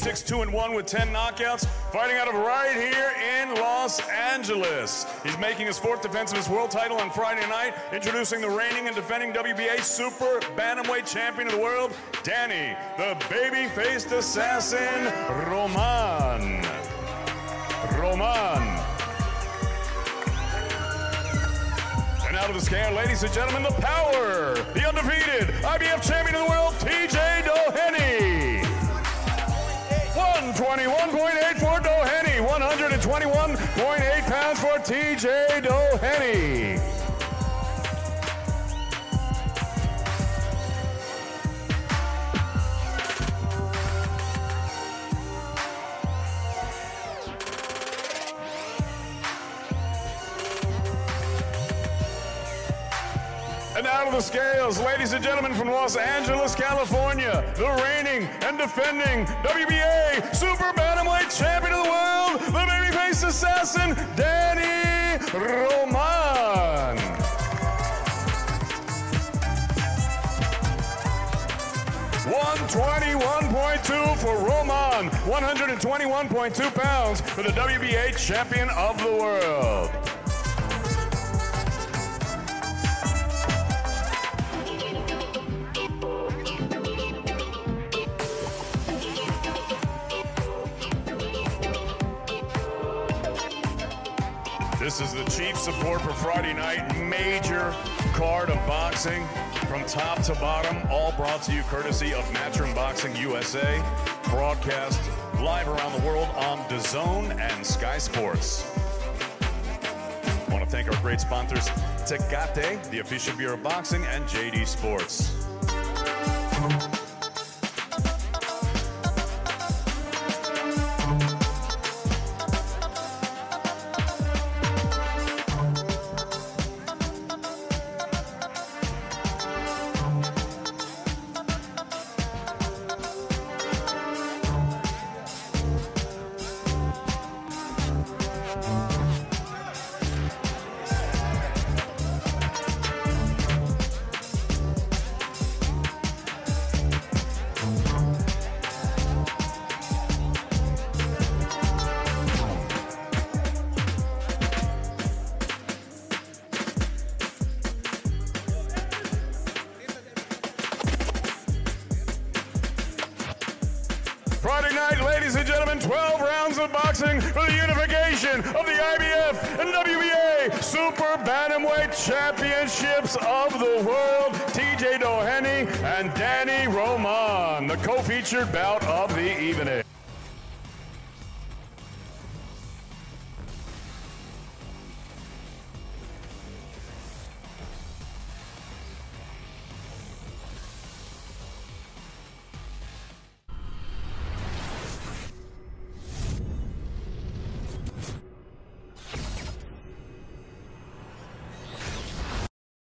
26, 2 and 1 with 10 knockouts, fighting out of right here in Los Angeles. He's making his fourth defense of his world title on Friday night, introducing the reigning and defending WBA Super Bantamweight Champion of the World, Danny, the baby faced assassin, Roman. Roman. Of the scale, ladies and gentlemen, the power, the undefeated IBF champion of the world, TJ Doheny. 121.8 for Doheny, 121.8 pounds for TJ Doheny. And out of the scales, ladies and gentlemen from Los Angeles, California, the reigning and defending WBA Super Bantamweight Champion of the World, the babyface assassin, Danny Roman. One twenty-one point two for Roman, one hundred and twenty-one point two pounds for the WBA champion of the world. This is the chief support for Friday night. Major card of boxing from top to bottom, all brought to you courtesy of Matchroom Boxing USA. Broadcast live around the world on DAZN and Sky Sports. I want to thank our great sponsors, Tecate, the official beer of boxing, and JD Sports. Ladies and gentlemen, 12 rounds of boxing for the unification of the IBF and WBA Super Bantamweight Championships of the World. TJ Doheny and Danny Roman, the co-featured bout of the evening.